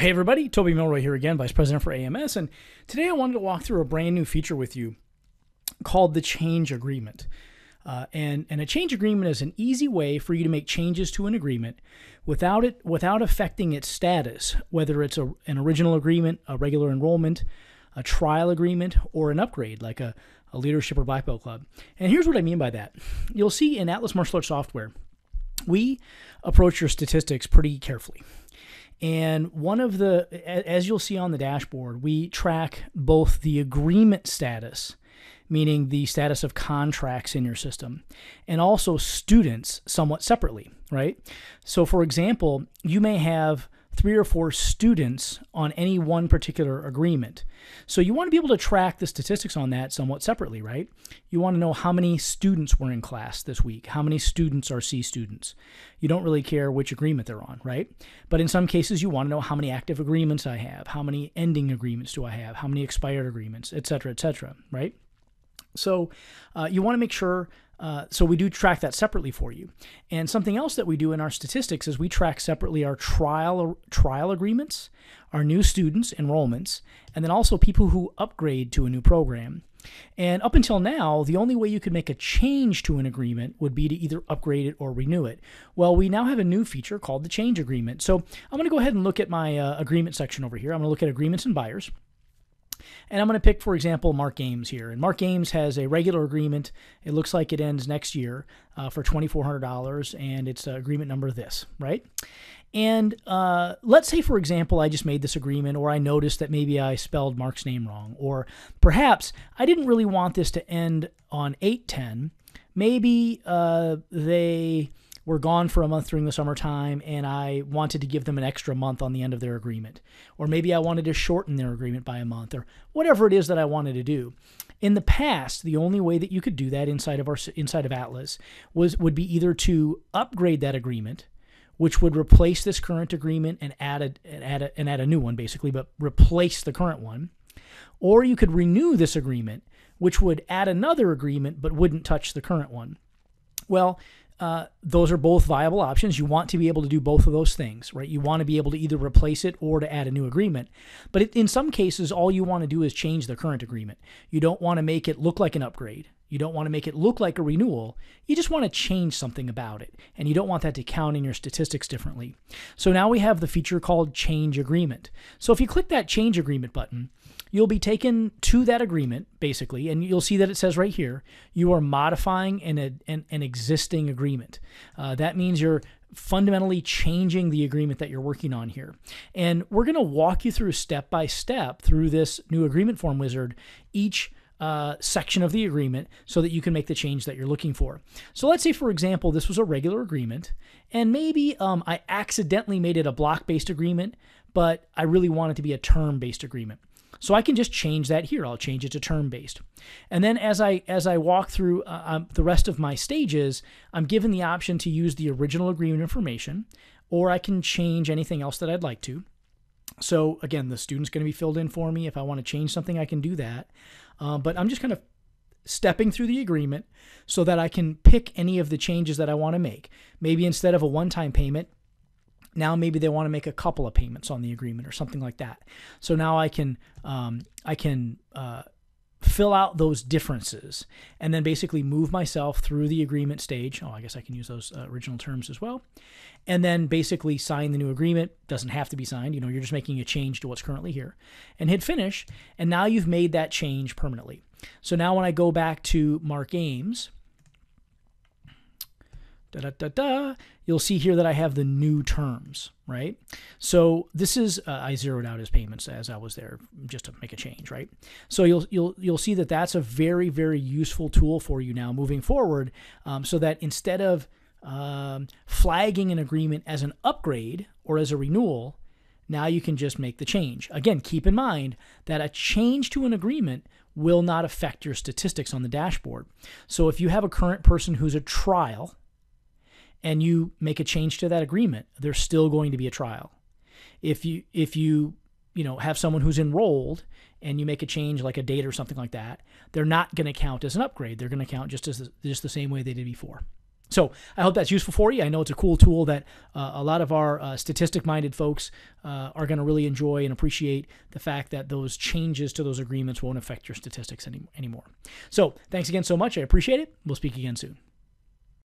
Hey everybody, Toby Milroy here again, Vice President for AMS, and today I wanted to walk through a brand new feature with you called the Change Agreement. Uh, and, and a change agreement is an easy way for you to make changes to an agreement without it without affecting its status, whether it's a, an original agreement, a regular enrollment, a trial agreement, or an upgrade like a, a leadership or black belt club. And here's what I mean by that. You'll see in Atlas Martial Arts software, we approach your statistics pretty carefully. And one of the, as you'll see on the dashboard, we track both the agreement status, meaning the status of contracts in your system, and also students somewhat separately, right? So, for example, you may have three or four students on any one particular agreement. So you want to be able to track the statistics on that somewhat separately, right? You want to know how many students were in class this week, how many students are C students. You don't really care which agreement they're on, right? But in some cases, you want to know how many active agreements I have, how many ending agreements do I have, how many expired agreements, et cetera, et cetera, right? So uh, you want to make sure uh, so we do track that separately for you. And something else that we do in our statistics is we track separately our trial trial agreements, our new students enrollments, and then also people who upgrade to a new program. And up until now, the only way you could make a change to an agreement would be to either upgrade it or renew it. Well, we now have a new feature called the change agreement. So I'm going to go ahead and look at my uh, agreement section over here. I'm going to look at agreements and buyers. And I'm going to pick, for example, Mark Ames here. And Mark Ames has a regular agreement. It looks like it ends next year uh, for $2,400, and it's uh, agreement number this, right? And uh, let's say, for example, I just made this agreement, or I noticed that maybe I spelled Mark's name wrong, or perhaps I didn't really want this to end on 810. Maybe uh, they were gone for a month during the summertime and I wanted to give them an extra month on the end of their agreement. Or maybe I wanted to shorten their agreement by a month or whatever it is that I wanted to do. In the past, the only way that you could do that inside of our inside of Atlas was would be either to upgrade that agreement, which would replace this current agreement and add a, and add a, and add a new one basically, but replace the current one, or you could renew this agreement, which would add another agreement but wouldn't touch the current one. Well, uh, those are both viable options. You want to be able to do both of those things, right? You want to be able to either replace it or to add a new agreement. But it, in some cases, all you want to do is change the current agreement. You don't want to make it look like an upgrade. You don't want to make it look like a renewal. You just want to change something about it. And you don't want that to count in your statistics differently. So now we have the feature called Change Agreement. So if you click that Change Agreement button, you'll be taken to that agreement basically and you'll see that it says right here you are modifying an, an, an existing agreement uh, that means you're fundamentally changing the agreement that you're working on here and we're going to walk you through step by step through this new agreement form wizard each uh, section of the agreement so that you can make the change that you're looking for. So let's say, for example, this was a regular agreement, and maybe um, I accidentally made it a block based agreement, but I really want it to be a term based agreement. So I can just change that here. I'll change it to term based. And then as I as I walk through uh, um, the rest of my stages, I'm given the option to use the original agreement information, or I can change anything else that I'd like to. So again, the student's going to be filled in for me. If I want to change something, I can do that. Uh, but I'm just kind of stepping through the agreement so that I can pick any of the changes that I want to make. Maybe instead of a one-time payment, now maybe they want to make a couple of payments on the agreement or something like that. So now I can um, I can uh, fill out those differences and then basically move myself through the agreement stage. Oh, I guess I can use those uh, original terms as well. And then basically sign the new agreement. Doesn't have to be signed. You know, you're just making a change to what's currently here and hit finish. And now you've made that change permanently. So now when I go back to Mark Ames, da da da da, you'll see here that I have the new terms, right? So this is uh, I zeroed out his payments as I was there just to make a change, right? So you'll you'll you'll see that that's a very very useful tool for you now moving forward, um, so that instead of um, flagging an agreement as an upgrade or as a renewal, now you can just make the change. Again, keep in mind that a change to an agreement will not affect your statistics on the dashboard. So if you have a current person who's a trial and you make a change to that agreement, there's still going to be a trial. If you if you you know have someone who's enrolled and you make a change like a date or something like that, they're not going to count as an upgrade. They're going to count just as just the same way they did before. So I hope that's useful for you. I know it's a cool tool that uh, a lot of our uh, statistic minded folks uh, are going to really enjoy and appreciate the fact that those changes to those agreements won't affect your statistics any- anymore. So thanks again so much. I appreciate it. We'll speak again soon.